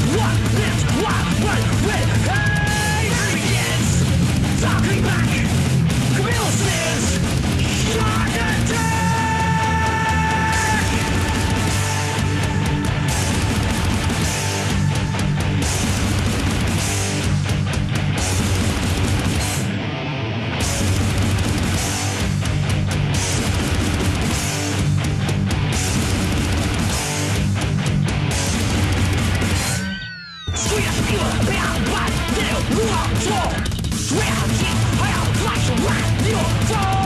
What is what? is Wait! Hey! 追呀追我，别害怕，没有路好走。追呀追，还要放手，没有错。